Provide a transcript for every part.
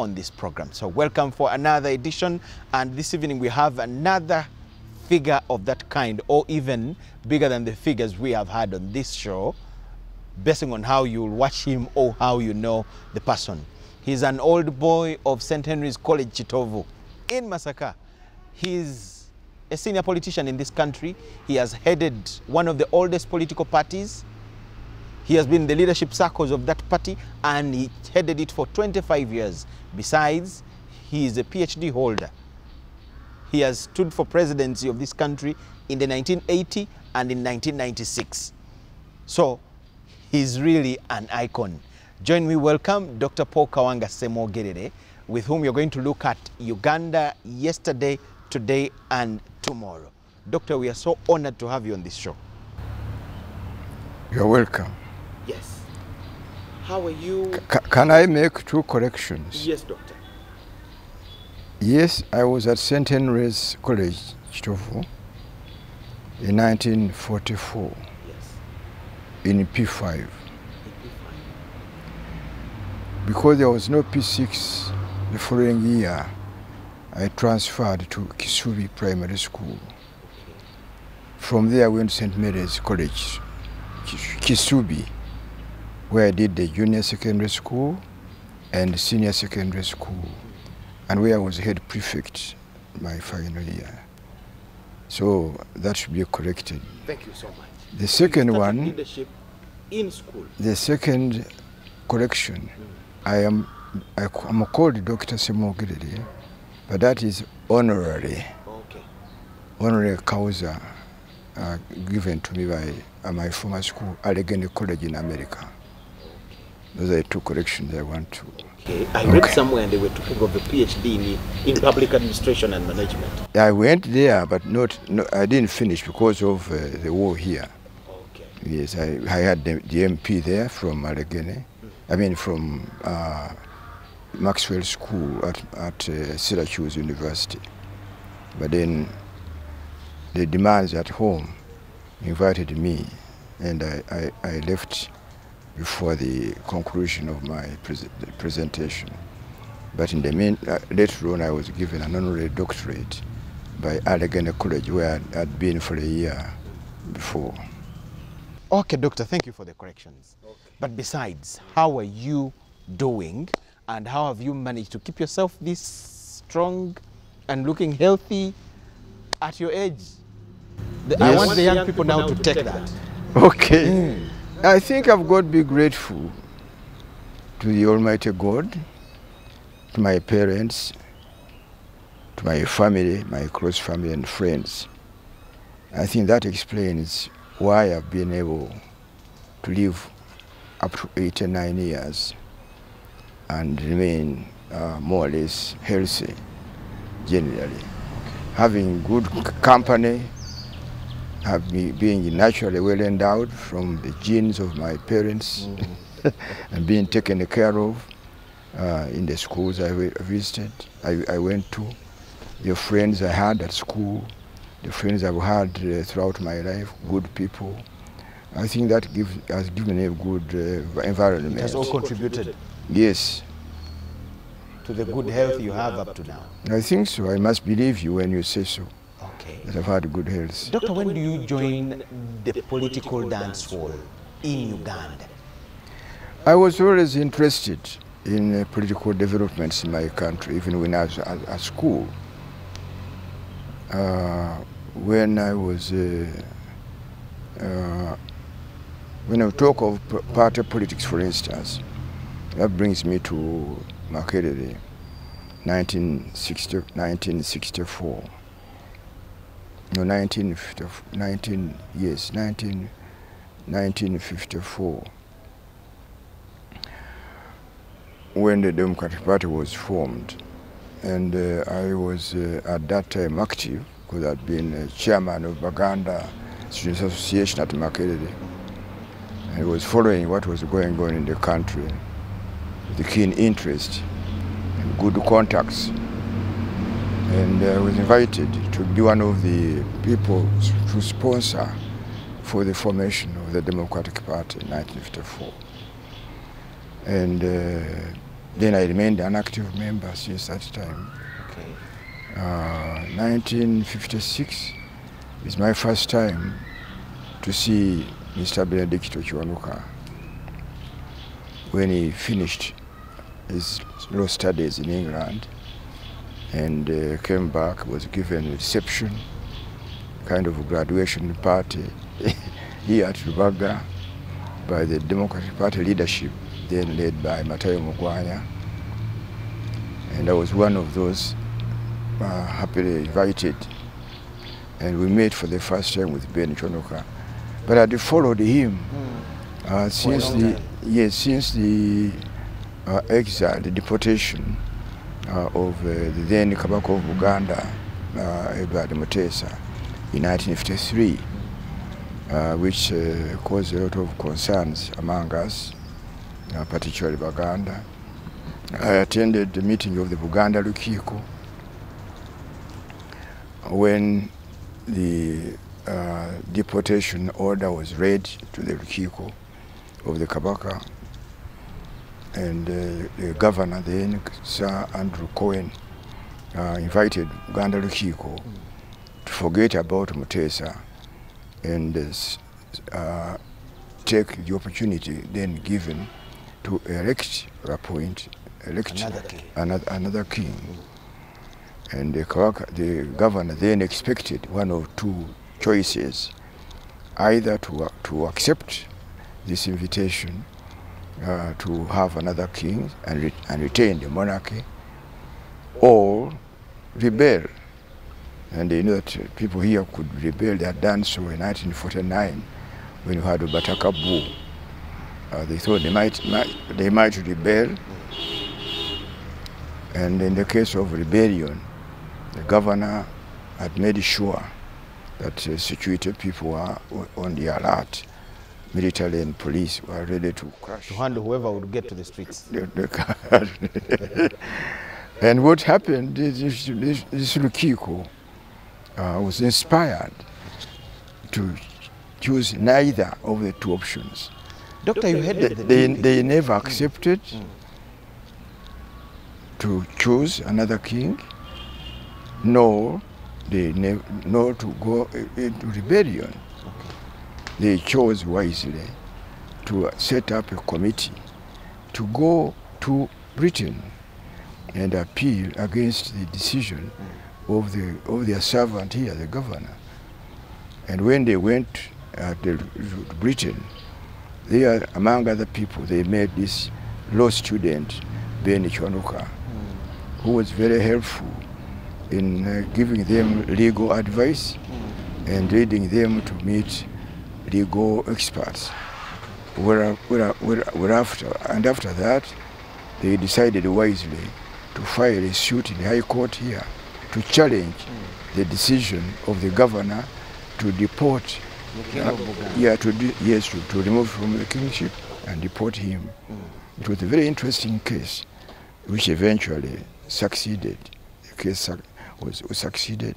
on this program. So welcome for another edition and this evening we have another figure of that kind or even bigger than the figures we have had on this show basing on how you'll watch him or how you know the person. He's an old boy of St. Henry's College Kitovu in Masaka. He's a senior politician in this country. He has headed one of the oldest political parties. He has been in the leadership circles of that party and he headed it for 25 years. Besides, he is a PhD holder. He has stood for presidency of this country in the 1980 and in 1996. So he's really an icon. Join me, welcome Dr. Paul Kawanga Ssemwogerere, with whom you're going to look at Uganda yesterday, today, and tomorrow. Doctor, we are so honored to have you on this show. You're welcome. How are you? C can I make two corrections? Yes, doctor. Yes, I was at St. Henry's College, Kitovu, in 1944, Yes. in P5. Because there was no P6 the following year, I transferred to Kisubi Primary School. From there, I went to St. Mary's College, Kis- Kisubi, where I did the junior secondary school and senior secondary school, and where I was head prefect my final year. So that should be corrected. Thank you so much. The second one, Leadership in school. the second correction, I am I, am called Dr. Ssemwogerere, but that is honorary, Okay. honorary causa uh, given to me by uh, my former school, Allegheny College in America. Those are two corrections I want to. Okay. I okay. read somewhere they were talking of a PhD in, in public administration and management. I went there, but not, no, I didn't finish because of uh, the war here. Okay. Yes, I, I had the, the MP there from Allegheny, Mm. I mean from uh, Maxwell School at, at uh, Syracuse University. But then the demands at home invited me and I, I, I left before the conclusion of my pres presentation. But in the mean, uh, later on I was given an honorary doctorate by Allegheny College where I'd, I'd been for a year before. Okay, doctor, thank you for the corrections. But besides, how are you doing and how have you managed to keep yourself this strong and looking healthy at your age? The- I want the young people now to take that. Okay. I think I've got to be grateful to the Almighty God, to my parents, to my family, my close family and friends. I think that explains why I've been able to live up to 89 years and remain uh, more or less healthy generally. Having good company, have me being naturally well endowed from the genes of my parents and being taken care of uh, in the schools I visited, I, I went to, the friends I had at school, the friends I've had uh, throughout my life, good people. I think that give, has given a good uh, environment. It has all contributed yes, to the good health you have up to now. I think so. I must believe you when you say so, Okay. I've had good health. Doctor, when do you join the political dance hall in Uganda? I was always interested in uh, political developments in my country, even when I was at, at school. Uh, when I was, uh, uh, when I talk of party politics, for instance, that brings me to Makerere, 1960, 1964. No, 1950, 19, yes, 19, 1954 when the Democratic Party was formed. And uh, I was uh, at that time active because I'd been uh, chairman of Baganda Students Association at Makerere. and was following what was going on in the country with keen interest and good contacts. And I was invited to be one of the people to sponsor for the formation of the Democratic Party in 1954. And uh, Then I remained an active member since that time. Okay. Uh, 1956 is my first time to see Mr. Benedicto Kiwanuka when he finished his law studies in England and uh, came back, was given a reception, kind of a graduation party here at Rubaga by the Democratic Party leadership, then led by Matayo Mugwanya. And I was one of those uh, happily invited. And we met for the first time with Ben Kiwanuka. But I had followed him uh, since the yes since the uh, exile, the deportation of uh, the then Kabaka of Uganda, uh, Edward Mutesa, in 1953, uh, which uh, caused a lot of concerns among us, uh, particularly Baganda. I attended the meeting of the Buganda Lukiko when the uh, deportation order was read to the Lukiko of the Kabaka and uh, the governor then, Sir Andrew Cohen, uh, invited Uganda Lukiko mm. to forget about Mutesa and uh, uh, take the opportunity then given to elect or appoint elect Another king. another, another king. Mm. And the, the governor then expected one of two choices, either to, uh, to accept this invitation uh, to have another king and, re- and retain the monarchy, or rebel. And they knew that people here could rebel. They had done so in 1949 when you had Bataka Boo. Uh, they thought they might, might, they might rebel. And in the case of rebellion, the governor had made sure that uh, situated people were on the alert. Military and police were ready to crush To handle whoever would get to the streets. the, the car. and what happened is this, this, this Lukiko uh, was inspired to choose neither of the two options. Doctor, you headed the they, they never accepted Mm. to choose another king, nor they nor to go into rebellion. They chose wisely to set up a committee to go to Britain and appeal against the decision of the of their servant here, the governor. And when they went uh, to Britain, they are among other people. They met this law student, Ben Kiwanuka, who was very helpful in uh, giving them legal advice and leading them to meet legal experts. Where, where after, and after that, they decided wisely to file a suit in the High Court here to challenge the decision of the governor to deport, Buganda. yeah, to yes, to, to remove from the kingship and deport him. It was a very interesting case, which eventually succeeded. The case was, was succeeded.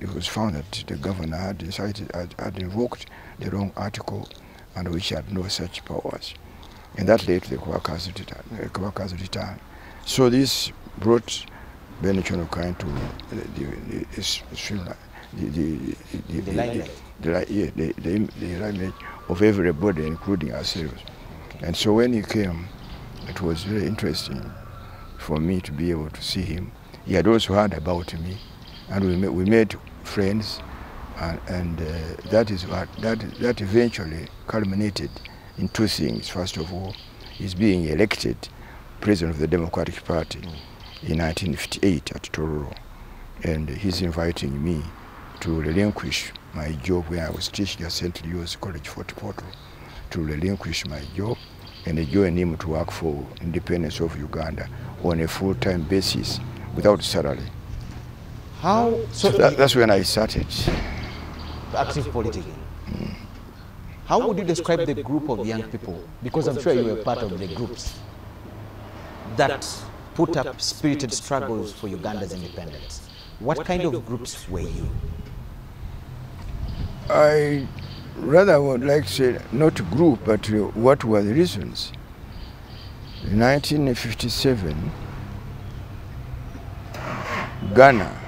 It was found that the governor had decided had, had invoked the wrong article, and which had no such powers, and that led to the Kabaka's return. Uh, Kabaka's return. So this brought Ben Kiwanuka into the, the, the, it's- it's film like- the, the, the, The the, yeah, the, the, the limelight of everybody, including ourselves. And so when he came, it was very interesting for me to be able to see him. He had also heard about me, and we we made friends, and, and uh, that is what that that eventually culminated in two things. First of all, is being elected president of the Democratic Party in 1958 at Tororo, and he's inviting me to relinquish my job where I was teaching at St. Louis College, Fort Portal, to relinquish my job and join him to work for independence of Uganda on a full-time basis without salary. How so? So that, that's when I started. active politically. Hmm. How would you describe the group of young people? Because I'm sure you were part of the groups that put up spirited struggles for Uganda's independence. What kind of groups were you? I rather would like to say not group, but what were the reasons? In 1957, Ghana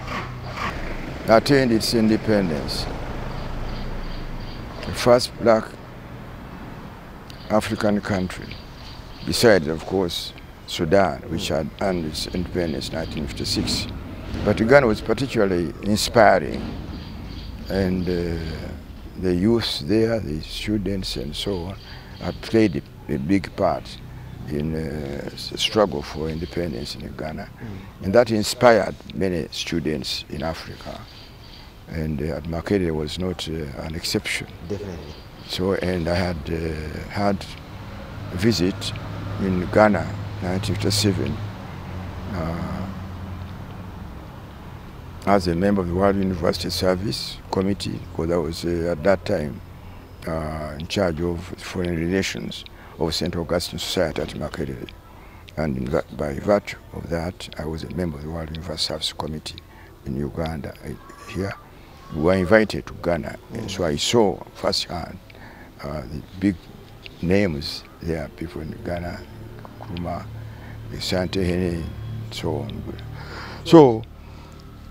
attained its independence. The first black African country, besides, of course, Sudan, which had earned its independence in 1956. But Ghana was particularly inspiring, and uh, the youth there, the students and so on, had played a, a big part in uh, the struggle for independence in Ghana. And that inspired many students in Africa. And uh, at Makerere was not uh, an exception. Definitely. So, and I had uh, had a visit in Ghana, 1957, uh, as a member of the World University Service Committee, because I was uh, at that time uh, in charge of foreign relations of St. Augustine Society at Makerere. And in that, by virtue of that, I was a member of the World University Service Committee in Uganda uh, here. We were invited to Ghana, and so I saw firsthand uh, the big names there, people in Ghana, Kuma, Sante Hene, so on. So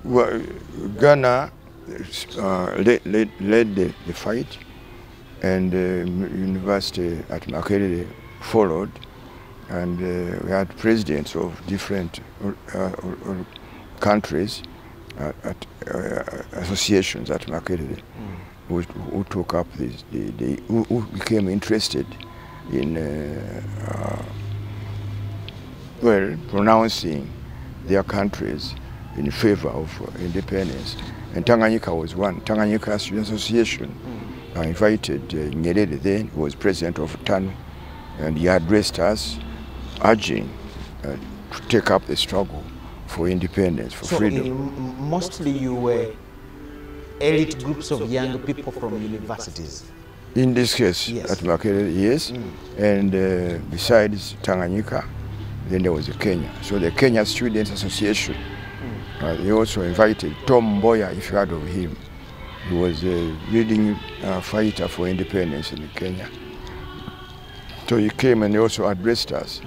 well, Ghana uh, led, led, led the, the fight, and the university at Makerere followed, and uh, we had presidents of different uh, uh, countries at, uh, associations at Makerere who, who took up this, the, the, who, who became interested in, uh, uh, well, pronouncing their countries in favor of independence. And Tanganyika was one. Tanganyika Student Association uh, invited uh, Nyerere then, who was president of TANU, and he addressed us, urging uh, to take up the struggle for independence, for So freedom. mostly you were elite groups of young people from universities. In this case, Yes. at Makerere, yes. And uh, besides Tanganyika, then there was Kenya. So the Kenya Students Association, uh, they also invited Tom Mboya, if you heard of him. He was a leading uh, fighter for independence in Kenya. So he came and he also addressed us.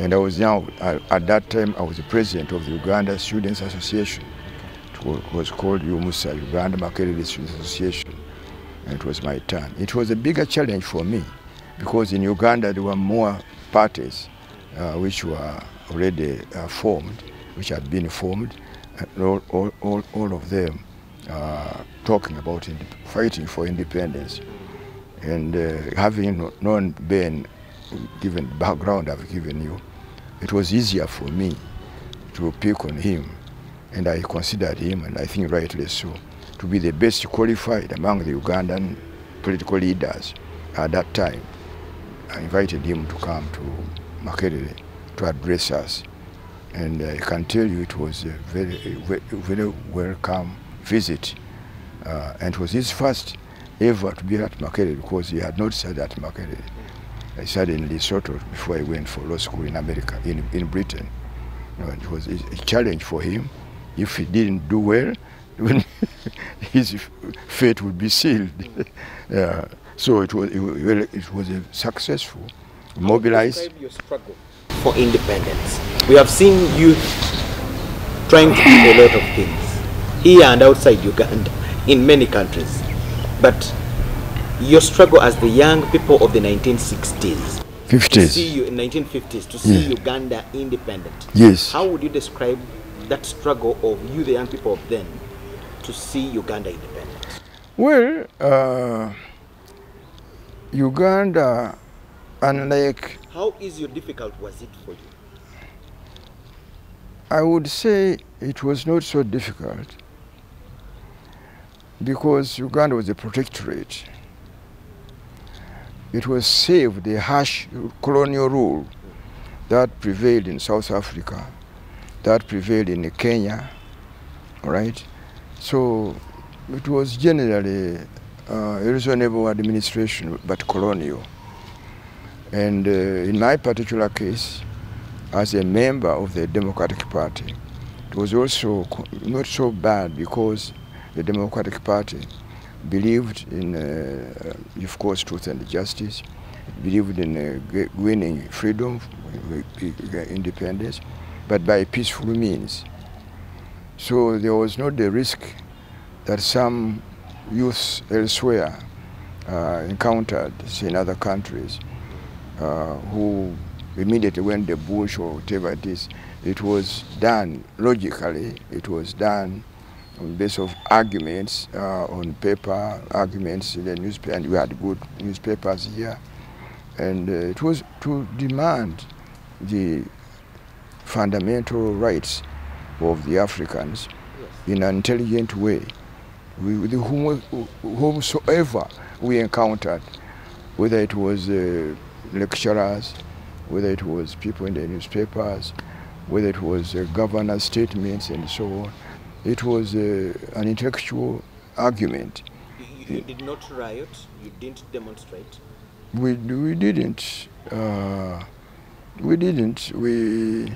And I was now, at, at that time, I was the president of the Uganda Students Association. It was called UMUSA, Uganda Makerere Students Association and it was my turn. It was a bigger challenge for me because in Uganda there were more parties uh, which were already uh, formed, which had been formed, and all, all, all, all of them uh, talking about fighting for independence. And uh, having kno- known Ben, given background I've given you, it was easier for me to pick on him. And I considered him, and I think rightly so, to be the best qualified among the Ugandan political leaders at that time. I invited him to come to Makerere to address us. And I can tell you it was a very, very welcome visit. Uh, and it was his first ever to be at Makerere because he had not studied at Makerere. I studied in Lesotho before I went for law school in America, in, in Britain. You know, it was a challenge for him. If he didn't do well, his fate would be sealed. yeah. So it was, it it was a successful, mobilized. Your struggle for independence. We have seen youth trying to do a lot of things here and outside Uganda in many countries. But your struggle as the young people of the 1960s, to 50s. see you in 1950s, to see Yeah. Uganda independent. Yes. How would you describe that struggle of you, the young people of then, to see Uganda independent? Well, uh, Uganda, unlike How easy or difficult was it for you? I would say it was not so difficult because Uganda was a protectorate. It was saved the harsh colonial rule that prevailed in South Africa, that prevailed in Kenya, all right? So it was generally uh, a reasonable administration, but colonial. And uh, in my particular case, as a member of the Democratic Party. It was also not so bad because the Democratic Party believed in, uh, of course, truth and justice, believed in uh, winning freedom independence, but by peaceful means. So there was not the risk that some youths elsewhere uh, encountered in other countries uh, who immediately went the bush or whatever it is. It was done logically. It was done on base of arguments uh, on paper, arguments in the newspaper, and we had good newspapers here. And uh, it was to demand the fundamental rights of the Africans in an intelligent way. We, with whom, whomsoever we encountered, whether it was uh, lecturers, whether it was people in the newspapers, whether it was uh, governor's statements and so on, it was uh, an intellectual argument. You, you did not riot, you didn't demonstrate. We, we didn't. Uh, we didn't. We,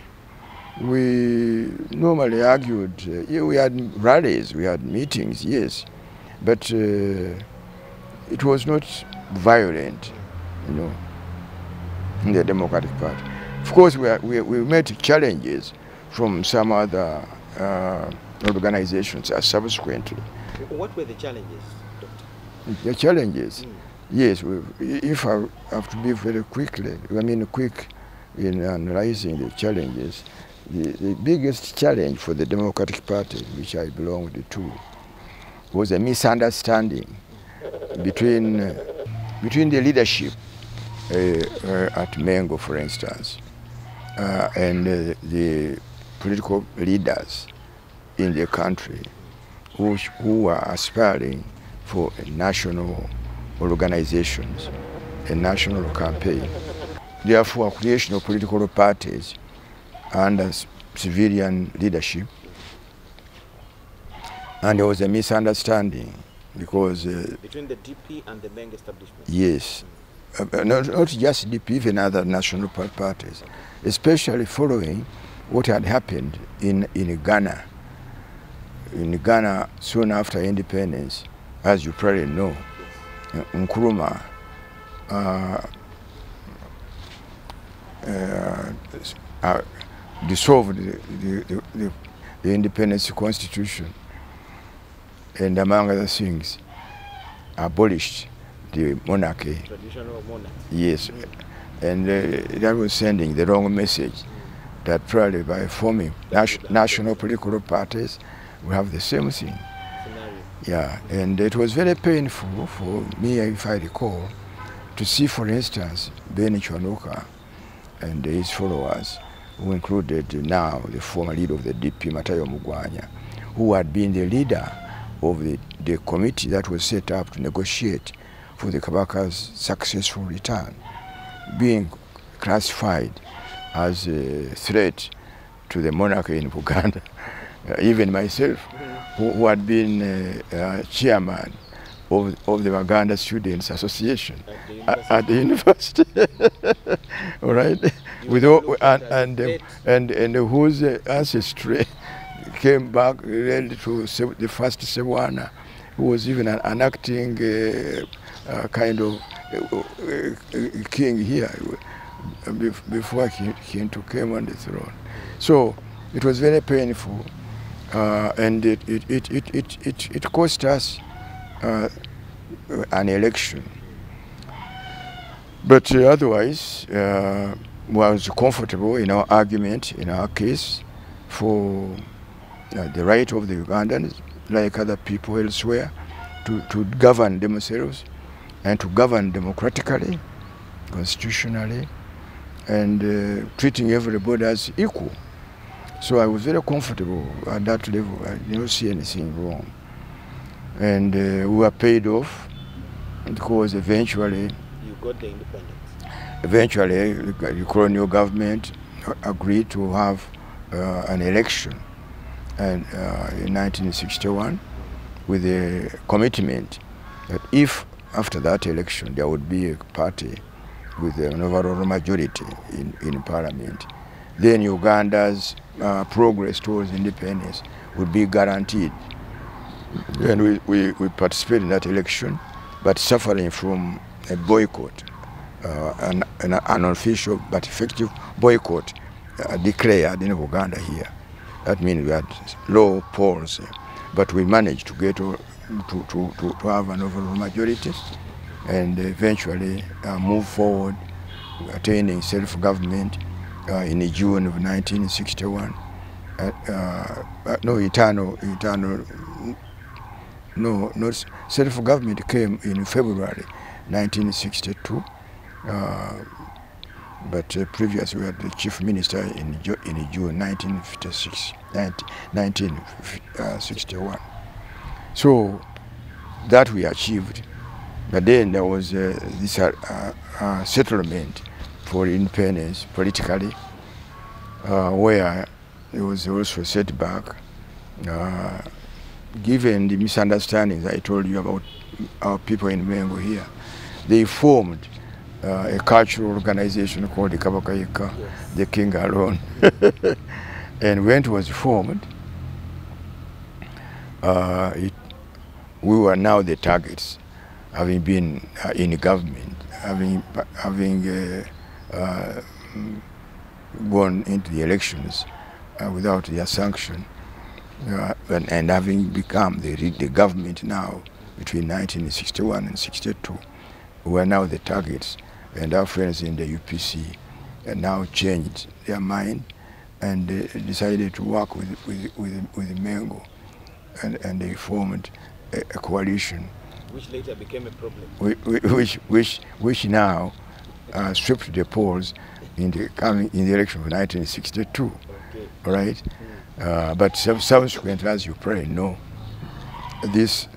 we normally argued. Uh, yeah, we had rallies, we had meetings, yes, but uh, it was not violent, you know, in the Democratic Party. Of course, we, are, we, we met challenges from some other uh, organizations are subsequently. What were the challenges, Doctor? The challenges? Mm. Yes, we, if I have to be very quickly, I mean quick in analyzing the challenges, the, the biggest challenge for the Democratic Party, which I belonged to, was a misunderstanding between, uh, between the leadership uh, uh, at Mengo, for instance, uh, and uh, the political leaders in the country who, who are aspiring for a national organizations, a national campaign. Therefore, creation of political parties under civilian leadership. And there was a misunderstanding because... Uh, Between the DP and the Meng establishment? Yes. Uh, not, not just DP, even other national parties, especially following what had happened in, in Ghana. In Ghana, soon after independence, as you probably know, Nkrumah uh, uh, uh, dissolved the, the, the, the, independence constitution and among other things abolished the monarchy. Traditional monarchy. Yes. Mm. And uh, that was sending the wrong message that probably by forming nas national political parties, we have the same thing. Scenario. Yeah, and it was very painful for me, if I recall, to see, for instance, Ben Chwanuka and his followers, who included now the former leader of the DP, Matayo Mugwanya, who had been the leader of the, the committee that was set up to negotiate for the Kabaka's successful return, being classified as a threat to the monarchy in Buganda. Uh, even myself, who, who had been uh, uh, chairman of, of the Waganda Students Association at the university. at the university. all right, with all, and and, uh, and and whose ancestry came back really to the first Sewana, who was even an, an acting uh, uh, kind of uh, king here before he came to came on the throne. So it was very painful. Uh, and it, it, it, it, it, it, cost us uh, an election. But otherwise, uh, was comfortable in our argument, in our case, for uh, the right of the Ugandans, like other people elsewhere, to, to govern themselves and to govern democratically, constitutionally, and uh, treating everybody as equal. So I was very comfortable at that level. I didn't see anything wrong. And uh, we were paid off because eventually... You got the independence? Eventually, the colonial government agreed to have uh, an election and, uh, in 1961 with a commitment that if after that election there would be a party with an overall majority in, in parliament, then Uganda's uh, progress towards independence would be guaranteed. And we, we, we participated in that election, but suffering from a boycott uh, an, an unofficial but effective boycott uh, declared in Uganda here. That means we had low polls, uh, but we managed to get to, to, to, to have an overall majority and eventually uh, move forward, attaining self-government uh, in June of 1961. Uh, uh, no, eternal, eternal, no, no, self-government came in February 1962. Uh, but uh, previously we had the chief minister in, in June 1956, 19, 1961. So that we achieved. But then there was uh, this uh, uh, settlement for independence politically, uh, where there was also a setback. Uh, given the misunderstandings I told you about our people in Mengo here, they formed uh, a cultural organization called the Kabaka Yekka, yes. the King Alone. and when it was formed, uh, it, we were now the targets, having been uh, in government, having, having uh, uh, gone into the elections uh, without their sanction, uh, and, and, having become the, the government now between 1961 and 62, who were now the targets and our friends in the UPC now changed their mind and uh, decided to work with, with, with, with Mengo and, and they formed a, a coalition. Which later became a problem. Which, which, which now uh, stripped the polls in the, coming, in the election of 1962, okay. right? Mm. Uh, but subsequently, as you probably know, this,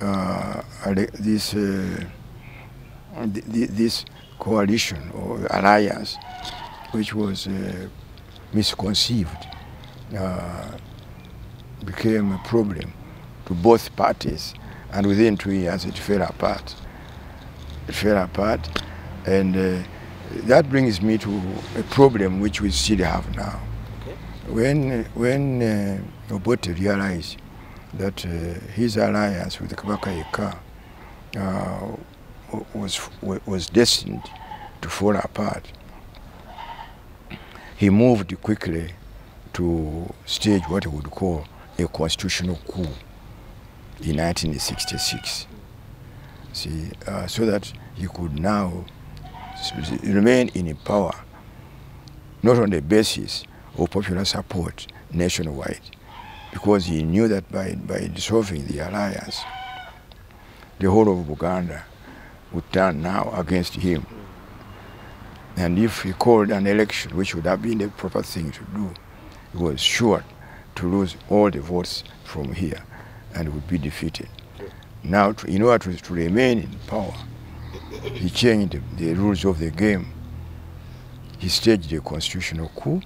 uh, this, uh, this coalition or alliance, which was uh, misconceived, uh, became a problem to both parties. And within two years, it fell apart. It fell apart. And uh, that brings me to a problem which we still have now. Okay. When, when uh, Obote realized that uh, his alliance with Kabaka Yekka uh, was, was destined to fall apart, he moved quickly to stage what he would call a constitutional coup in 1966. See, uh, so that he could now remain in power, not on the basis of popular support nationwide, because he knew that by, by dissolving the alliance, the whole of Uganda would turn now against him. And if he called an election, which would have been the proper thing to do, he was sure to lose all the votes from here and would be defeated. Now, in order to, to, remain in power, he changed the, rules of the game. He staged a constitutional coup,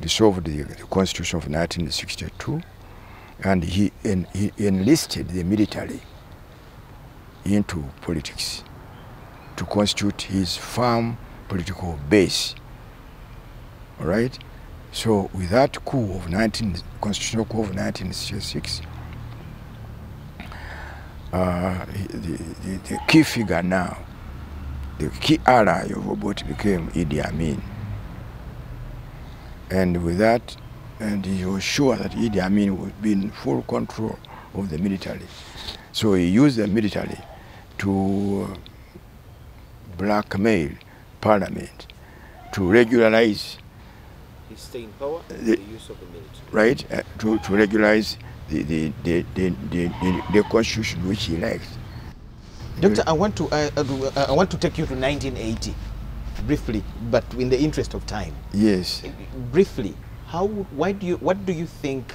dissolved the, the Constitution of 1962, and he, en, he enlisted the military into politics to constitute his firm political base. All right? So with that coup of 19, constitutional coup of 1966, uh, the, the, the, key figure now, the key ally of Obote became Idi Amin. And with that, and he was sure that Idi Amin would be in full control of the military. So he used the military to uh, blackmail parliament to regularize his stay in power the, the, use of the military. Right, uh, to, to regularize the, the, the, the, the, the, the constitution which he likes. Doctor, I want to uh, uh, I want to take you to 1980, briefly, but in the interest of time. Yes. Briefly, how? Why do you? What do you think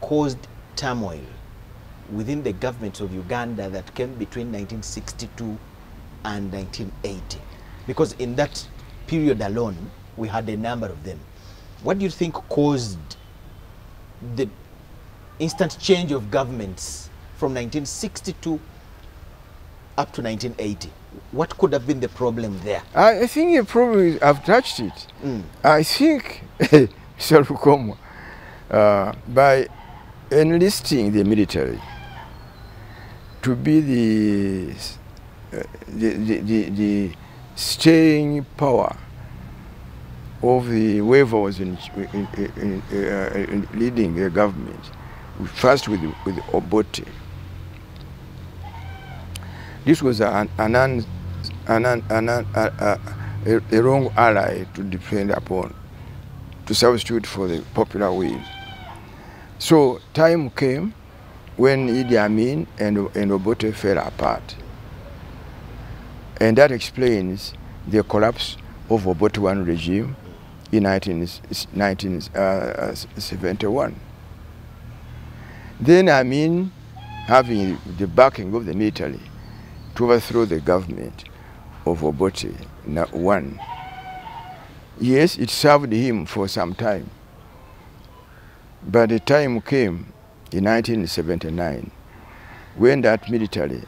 caused turmoil within the government of Uganda that came between 1962 and 1980? Because in that period alone, we had a number of them. What do you think caused the instant change of governments from 1962 up to 1980? What could have been the problem there? I think the problem is, I've touched it. Mm. I think, Mr. Lukomo, uh, by enlisting the military to be the the, the, the, the staying power of the whoever was in, in, in, uh, in leading the government, first with, with Obote. This was an, an, an, an, a, a, a wrong ally to depend upon, to substitute for the popular will. So time came when Idi Amin and, and Obote fell apart. And that explains the collapse of Obote one regime in 1971. Uh, then Amin, having the backing of the military to overthrow the government of Obote one, yes, it served him for some time. But the time came in 1979 when that military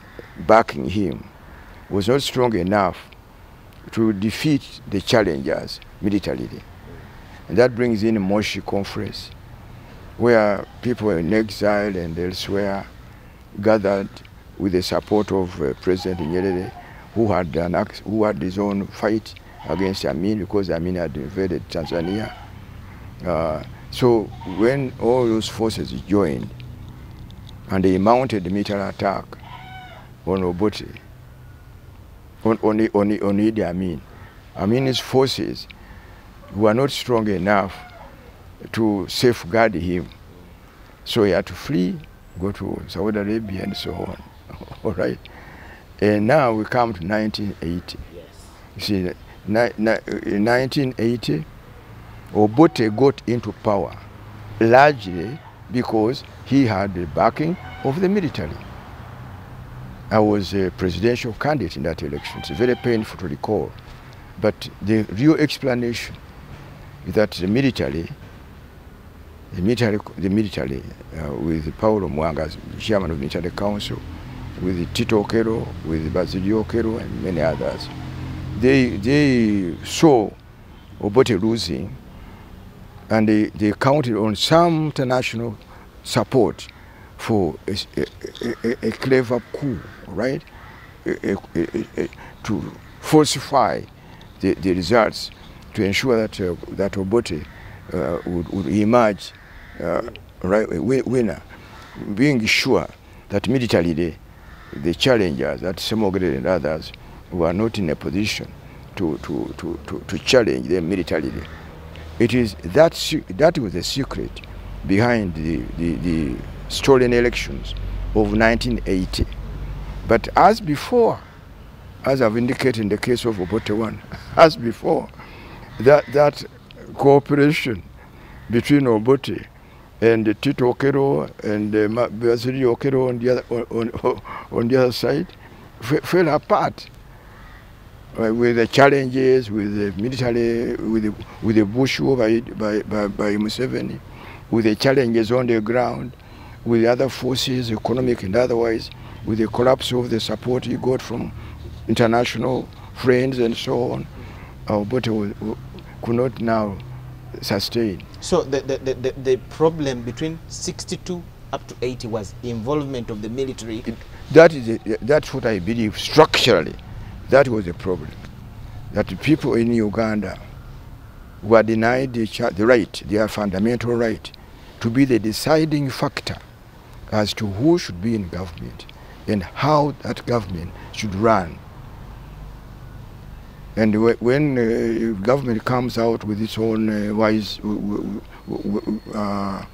backing him was not strong enough to defeat the challengers militarily. And that brings in Moshi conference where people in exile and elsewhere gathered with the support of uh, President Nyerere who had, an, who had his own fight against Amin because Amin had invaded Tanzania. Uh, so when all those forces joined and they mounted the military attack on Obote, on, on, on, on Idi Amin, Amin's forces were not strong enough to safeguard him. So he had to flee, go to Saudi Arabia and so on. All right. And now we come to 1980. Yes. You see, in 1980, Obote got into power largely because he had the backing of the military. I was a presidential candidate in that election. It's very painful to recall. But the real explanation is that the military, the military, the military uh, with Paulo Muwanga as chairman of the military council, with Tito Okero, with Basilio Okero, and many others, they, they saw Obote losing and they, they counted on some international support for a, a, a, a clever coup, right? to falsify the, the results to ensure that uh, that Obote uh, would, would emerge uh, right winner, being sure that militarily the, the challengers, that Ssemwogerere and others, were not in a position to, to, to, to, to challenge them militarily. It is that, that was the secret behind the, the, the stolen elections of 1980. But as before, as I've indicated in the case of Obote 1, as before, that, that cooperation between Obote and Tito Okero and uh, Okero on the other, on, on, on the other side fell apart uh, with the challenges, with the military, with the, with the bush by, by, by, by Museveni, with the challenges on the ground, with the other forces, economic and otherwise, with the collapse of the support he got from international friends and so on, our body could not now sustain. So the, the, the, the problem between 62 up to 80 was involvement of the military? It, that is a, that's what I believe structurally. That was the problem. That the people in Uganda were denied the, the right, their fundamental right, to be the deciding factor as to who should be in government and how that government should run and when uh, government comes out with its own uh, wise uh,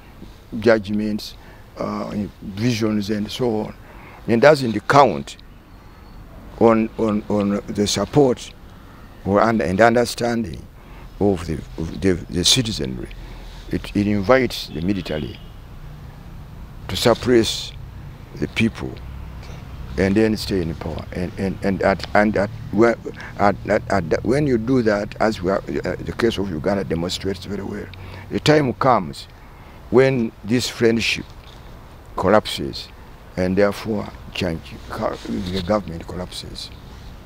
judgments, uh, visions, and so on, and doesn't count on, on, on the support or and understanding of the, of the, the citizenry, it, it invites the military to suppress the people and then stay in power. And and and at and at, at, at, at when you do that, as we are, uh, the case of Uganda demonstrates very well, the time comes when this friendship collapses, and therefore change the government collapses.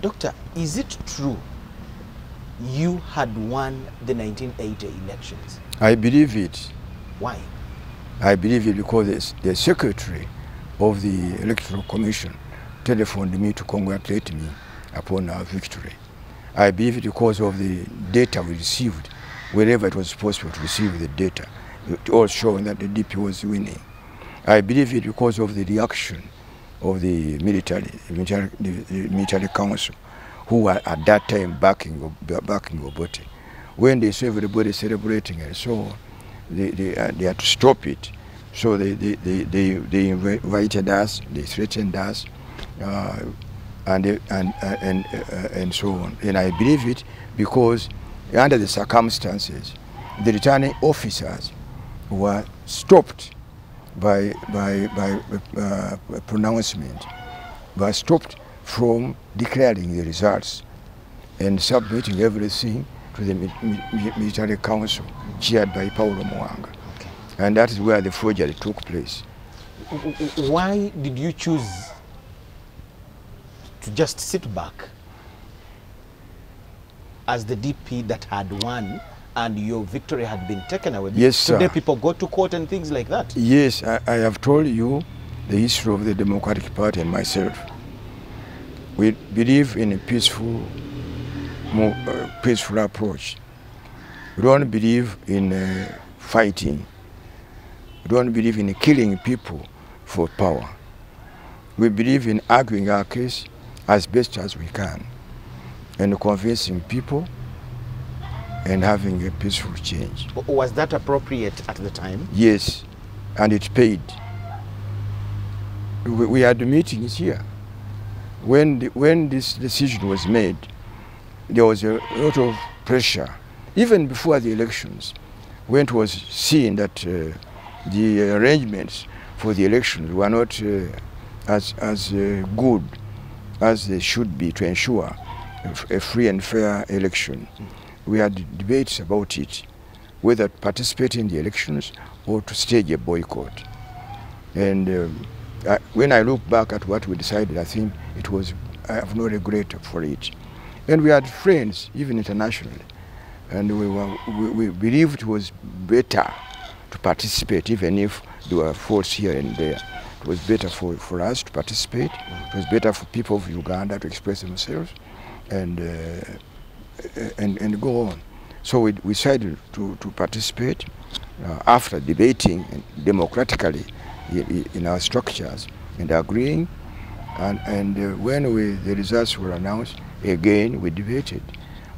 Doctor, is it true you had won the 1980 elections? I believe it. Why? I believe it because the secretary of the Electoral Commission telephoned me to congratulate me upon our victory. I believe it because of the data we received, wherever it was possible to receive the data, it all showing that the DP was winning. I believe it because of the reaction of the military, military, the, the military council, who were at that time backing, backing Obote. When they saw everybody celebrating and so on, they, they, uh, they had to stop it. So they, they, they, they, they invited us, they threatened us, uh, and, and, and, uh, and so on. And I believe it because under the circumstances, the returning officers were stopped by, by, by uh, pronouncement, were stopped from declaring the results and submitting everything to the military council chaired by Paulo Muwanga. Okay. And that is where the forgery took place. Why did you choose to just sit back as the DP that had won and your victory had been taken away. Yes, sir. Today people go to court and things like that. Yes, I, I have told you the history of the Democratic Party and myself. We believe in a peaceful, more, uh, peaceful approach. We don't believe in uh, fighting. We don't believe in killing people for power. We believe in arguing our case as best as we can and convincing people and having a peaceful change. Was that appropriate at the time? Yes, and it paid. We, we had meetings here. When, the, when this decision was made, there was a lot of pressure, even before the elections, when it was seen that uh, the arrangements for the elections were not uh, as, as uh, good as they should be to ensure a free and fair election. We had debates about it, whether to participate in the elections or to stage a boycott. And um, I, when I look back at what we decided, I think it was, I have no regret for it. And we had friends, even internationally, and we, were, we, we believed it was better to participate, even if there were faults here and there. It was better for, for us to participate. It was better for people of Uganda to express themselves. And uh, and, and go on. So we, we decided to, to participate uh, after debating democratically in, our structures and agreeing. And, and uh, when we, the results were announced, again we debated.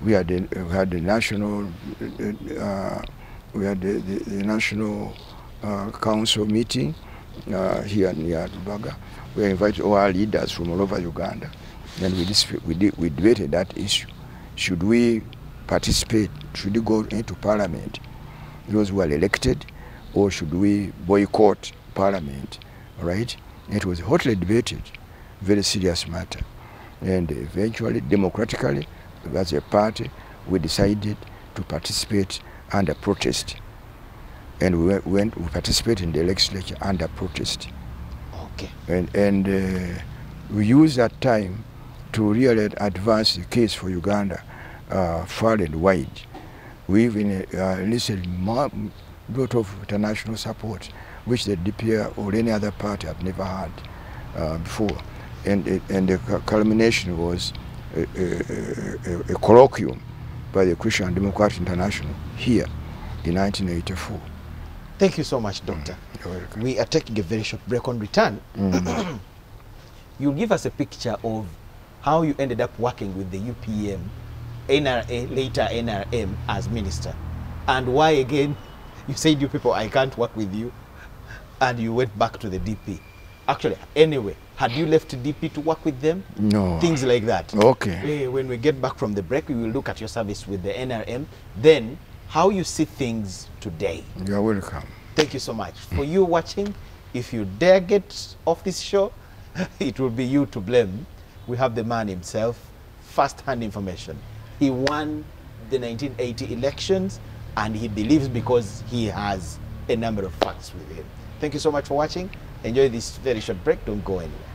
We had the, we had the national, uh, we had the, the, the national uh, council meeting uh, here near Lubaga. We invited all our leaders from all over Uganda, and we, we, we debated that issue should we participate, should we go into parliament, those who are elected, or should we boycott parliament, right? It was hotly debated, very serious matter. And eventually, democratically, as a party, we decided to participate under protest. And we went, we participated in the legislature under protest. Okay. And, and uh, we used that time to really advance the case for Uganda uh, far and wide. We even uh, enlisted a lot of international support, which the DPR or any other party had never had uh, before. And, and the culmination was a, a, a, a colloquium by the Christian Democrat International here in 1984. Thank you so much, Doctor. Mm, we are taking a very short break on return. Mm. You'll give us a picture of how you ended up working with the UPM NRA, later NRM as minister. And why again, you said you people, I can't work with you, and you went back to the DP. Actually, anyway, had you left DP to work with them? No. Things like that. Okay. When we get back from the break, we will look at your service with the NRM. Then, how you see things today. You're welcome. Thank you so much. For you watching, if you dare get off this show, it will be you to blame. We have the man himself, first-hand information. He won the 1980 elections and he believes because he has a number of facts with him. Thank you so much for watching. Enjoy this very short break. Don't go anywhere.